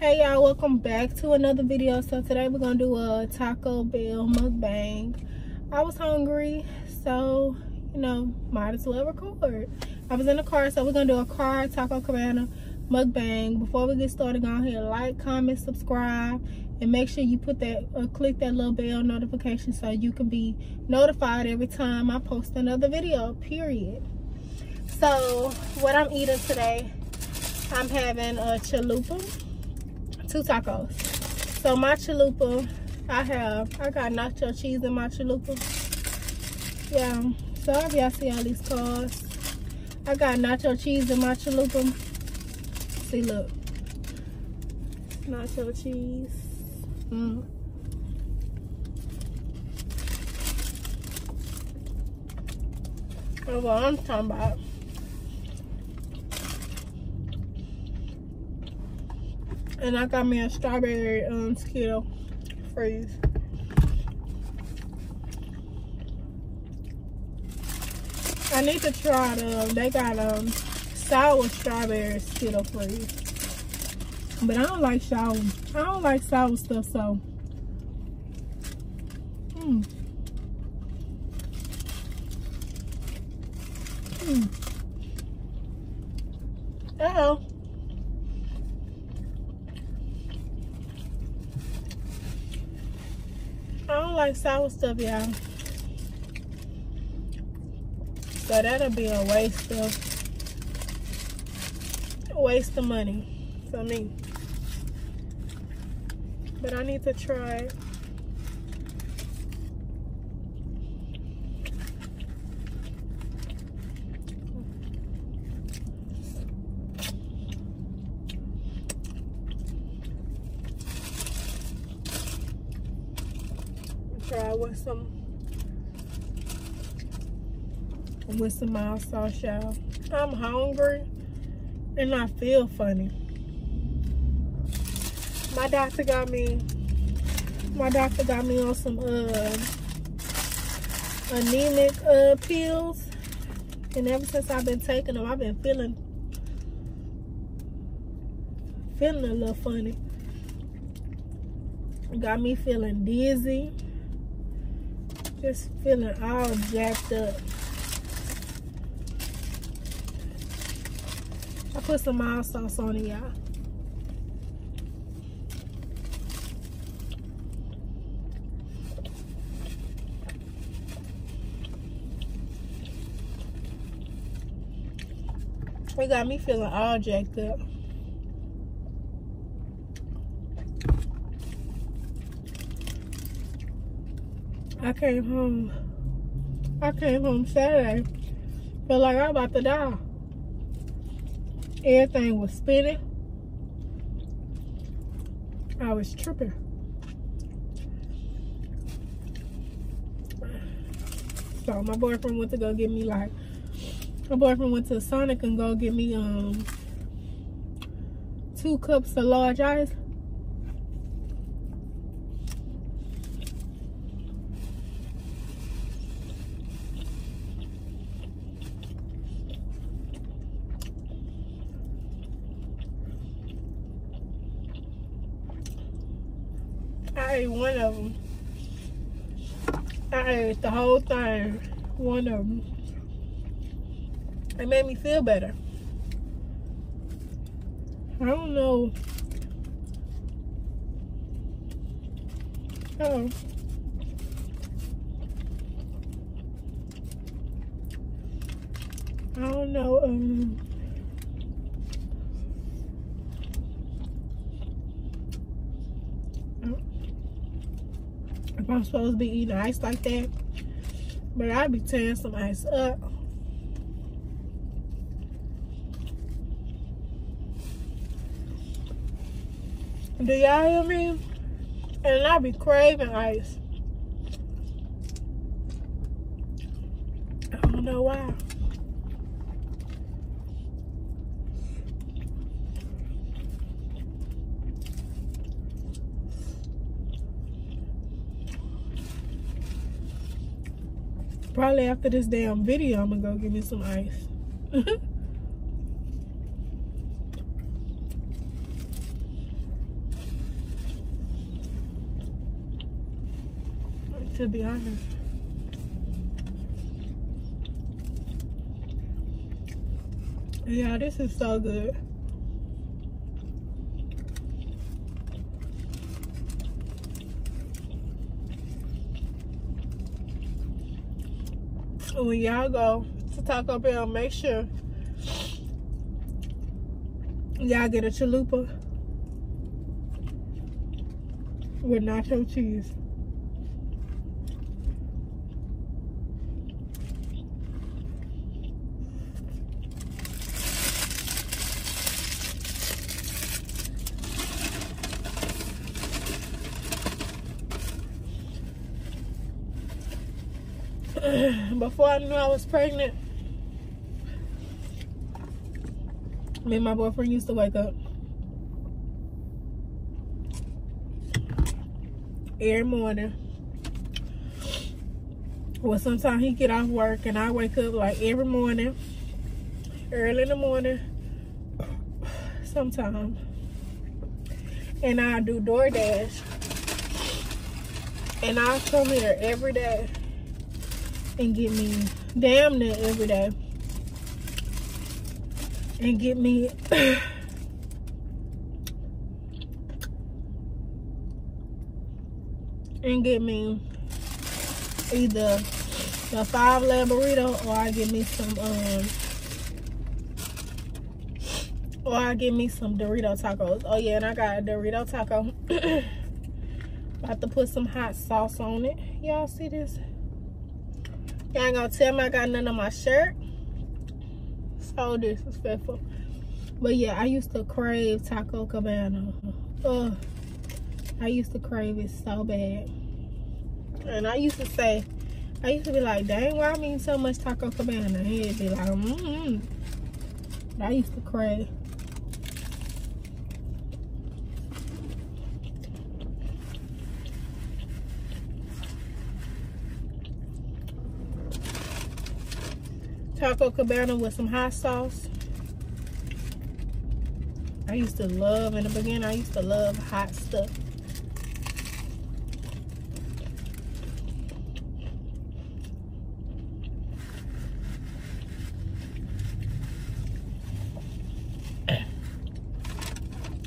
hey y'all welcome back to another video. So today we're gonna do a taco bell mukbang. I was hungry so you know might as well record. I was in the car so we're gonna do a car taco cabana mukbang. Before we get started go ahead like comment subscribe and make sure you put that uh, click that little bell notification so you can be notified every time i post another video period. So what i'm eating today i'm having a chalupa two tacos. So my chalupa, I have, I got nacho cheese in my chalupa. Yeah, so if y'all see all these cars, I got nacho cheese in my chalupa. See, look. Nacho cheese. Mm. That's what I'm talking about. And I got me a strawberry um, Skittle freeze. I need to try the, they got um sour strawberry Skittle freeze. But I don't like sour. I don't like sour stuff, so. Hmm. Hmm. Uh oh. I don't like sour stuff, y'all. So that'll be a waste of a waste of money for me. But I need to try it. Try with some with some mild sauce, y'all. I'm hungry and I feel funny. My doctor got me my doctor got me on some uh anemic uh pills and ever since I've been taking them I've been feeling feeling a little funny. Got me feeling dizzy just feeling all jacked up. I put some mild sauce on it, y'all. It got me feeling all jacked up. I came home. I came home Saturday. Felt like I was about to die. Everything was spinning. I was tripping. So my boyfriend went to go get me like my boyfriend went to Sonic and go get me um two cups of large ice. I ate one of them. I ate the whole thing. One of them. It made me feel better. I don't know. Oh. I don't know. Um, if I'm supposed to be eating ice like that. But I'd be tearing some ice up. Do y'all hear me? And I be craving ice. I don't know why. Probably after this damn video, I'm gonna go give me some ice. to be honest. Yeah, this is so good. When y'all go to Taco Bell, make sure y'all get a chalupa with nacho cheese. Before I knew I was pregnant, me and my boyfriend used to wake up every morning. Well, sometimes he get off work and I wake up like every morning, early in the morning, sometimes. And I do DoorDash. And I come here every day and get me damn near every day and get me and get me either the five layer burrito or I get me some um or I get me some Dorito tacos. Oh yeah, and I got a Dorito taco. About to put some hot sauce on it. Y'all see this? Y'all ain't gonna tell me I got none on my shirt. So disrespectful. But yeah, I used to crave Taco Cabana. Ugh. I used to crave it so bad. And I used to say, I used to be like, dang, why I'm eating so much Taco Cabana? And he'd be like, mm-hmm. I used to crave. Taco Cabana with some hot sauce. I used to love, in the beginning, I used to love hot stuff.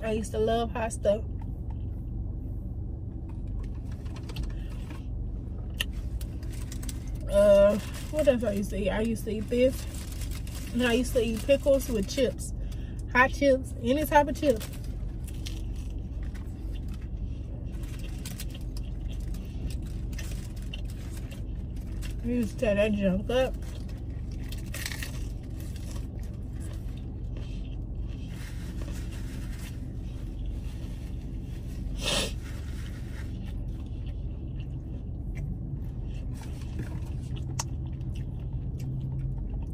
I used to love hot stuff. Uh, what else I used to eat? I used to eat this. And I used to eat pickles with chips. Hot chips, any type of chips. Used to tear that junk up.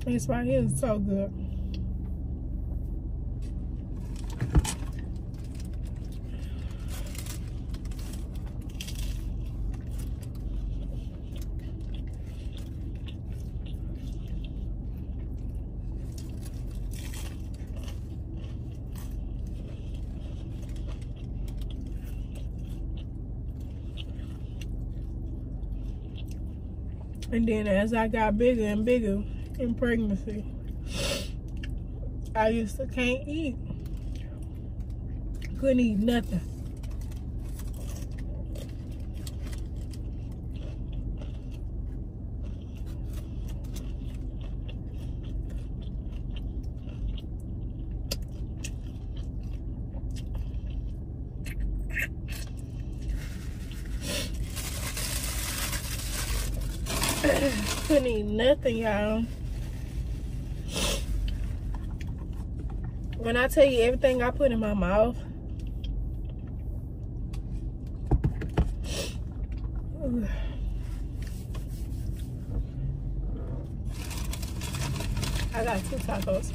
This right here is so good. And then as I got bigger and bigger, in pregnancy. I used to can't eat. Couldn't eat nothing. Couldn't eat nothing, y'all. When I tell you everything I put in my mouth, I got two tacos.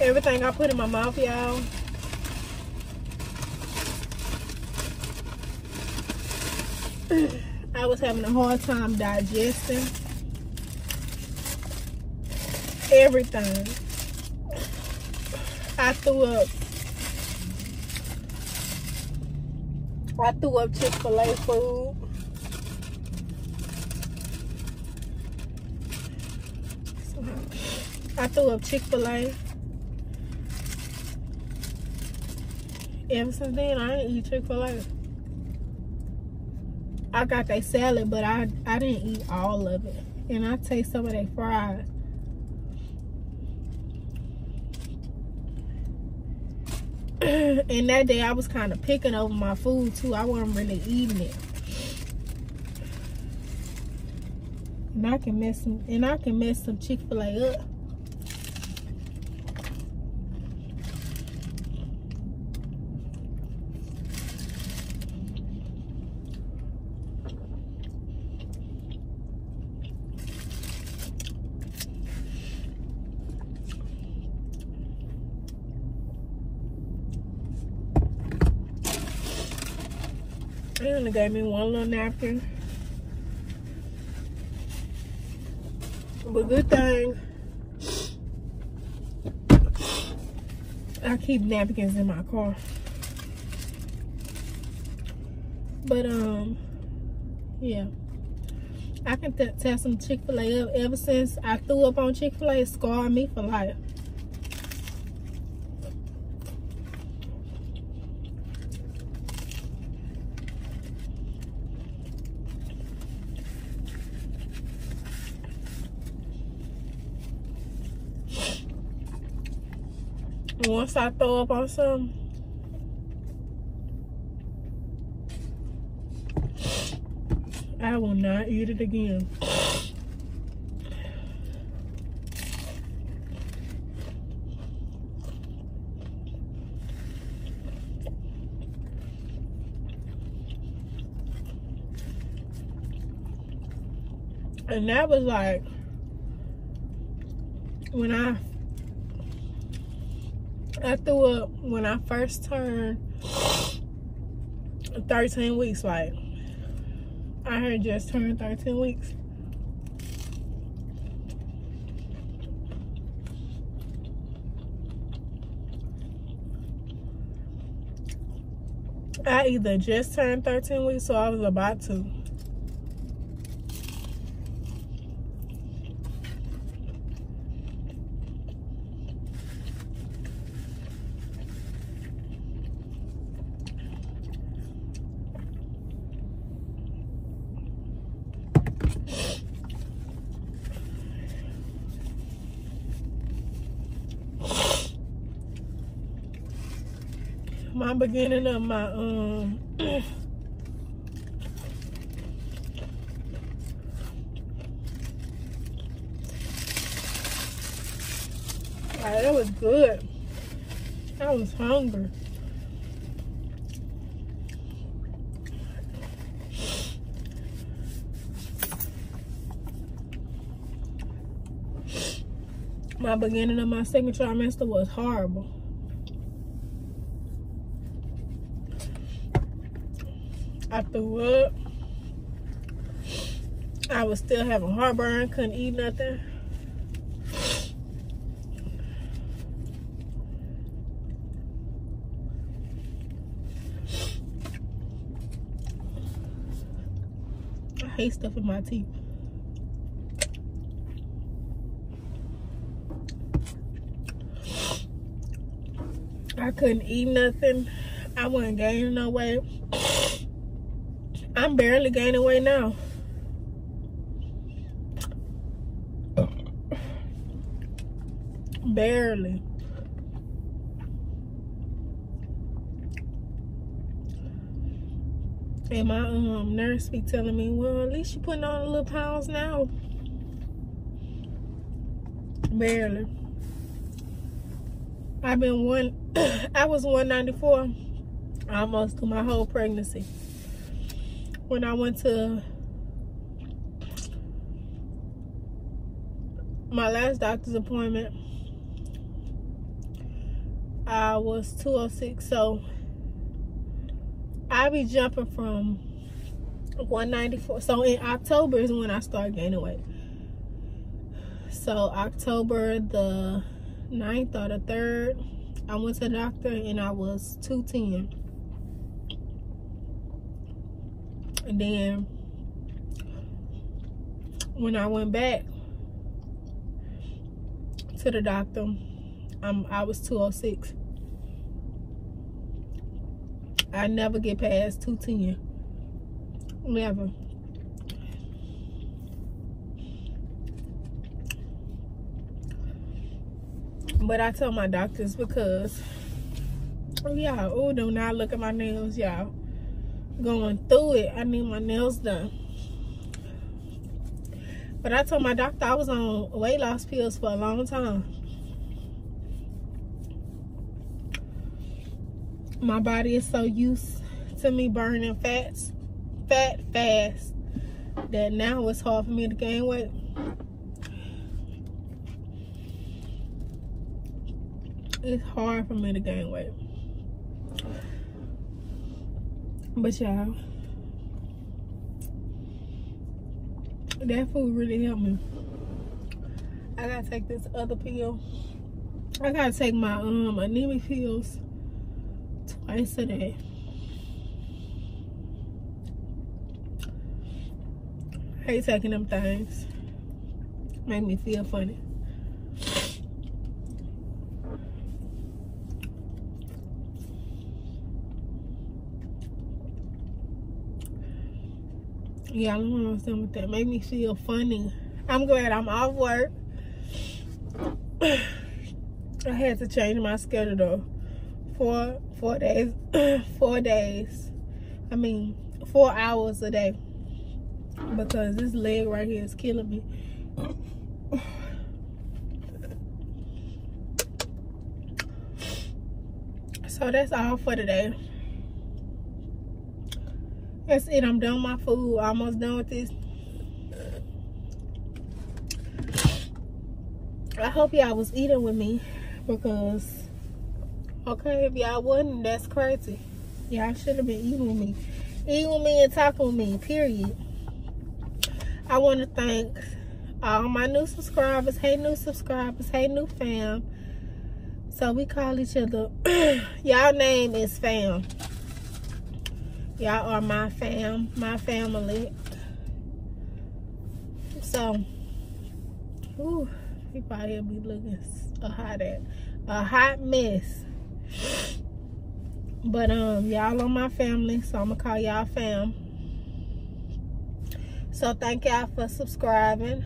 Everything I put in my mouth, y'all. I was having a hard time digesting everything. I threw up. I threw up Chick fil A food. I threw up Chick fil A. Ever since then, I ain't eat Chick fil A. I got their salad, but I, I didn't eat all of it. And I taste some of their fries. and that day I was kind of picking over my food too. I wasn't really eating it. And I can mess some and I can mess some Chick-fil-A up. They only gave me one little napkin. But good thing I keep napkins in my car. But um yeah. I can tell some Chick-fil-A up ever since I threw up on Chick-fil-A, scarred me for life. Once I throw up on some, I will not eat it again. And that was like when I I threw up when I first turned 13 weeks. Like, I had just turned 13 weeks. I either just turned 13 weeks or I was about to. Beginning of my um Like, it was good. I was hungry. My beginning of my second trimester was horrible. I threw up. I was still having heartburn, couldn't eat nothing. I hate stuff in my teeth. I couldn't eat nothing. I wasn't gaining no weight. I'm barely gaining weight now. Barely. And my um nurse be telling me, well, at least you're putting on a little pounds now. Barely. I've been one, I was 194 almost through my whole pregnancy when I went to my last doctor's appointment, I was 206. So I be jumping from 194. So in October is when I start gaining weight. So October the 9th or the 3rd, I went to the doctor and I was 210. And then when I went back, to the doctor. Um, I was 206. I never get past 210. Never. But I tell my doctors because, oh yeah, oh, do not look at my nails, y'all. Going through it, I need my nails done. But I told my doctor I was on weight loss pills for a long time. My body is so used to me burning fats, fat fast, that now it's hard for me to gain weight. it's hard for me to gain weight. But y'all, that food really helped me. I gotta take this other pill. I gotta take my um anemia pills twice a day. I hate taking them things. Make me feel funny. Yeah, I don't know something that made me feel funny. I'm glad I'm off work. I had to change my schedule though. Four four days four days. I mean four hours a day. Because this leg right here is killing me. So that's all for today. That's it. I'm done with my food. Almost done with this. I hope y'all was eating with me because, okay, if y'all wasn't, that's crazy. Y'all should have been eating with me. Eating with me and talking with me, period. I want to thank all my new subscribers. Hey, new subscribers. Hey, new fam. So we call each other, y'all name is fam. Y'all are my fam, my family. So, ooh, people out here be looking a hot at a hot mess. But um, y'all are my family, so I'm gonna call y'all fam. So thank y'all for subscribing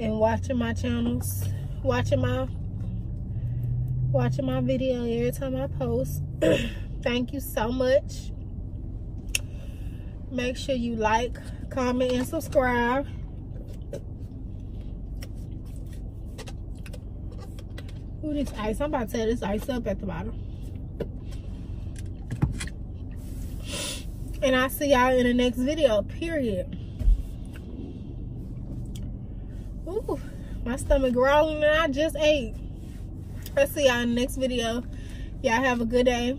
and watching my channels, watching my watching my video every time I post. thank you so much. Make sure you like comment and subscribe. Ooh, this ice. I'm about to tear this ice up at the bottom. And i'll see y'all in the next video period. Ooh, my stomach growling and i just ate. I'll see y'all in the next video. Y'all have a good day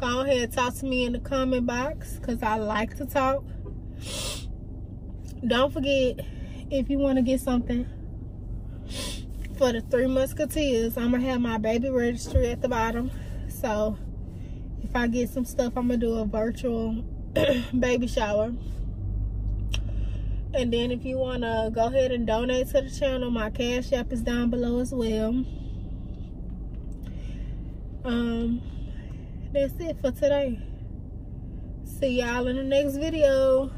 go ahead talk to me in the comment box because I like to talk. Don't forget, if you want to get something for the Three Musketeers, I'm going to have my baby registry at the bottom. So, if I get some stuff, I'm going to do a virtual baby shower. And then if you want to go ahead and donate to the channel, my cash app is down below as well. Um, that's it for today. See y'all in the next video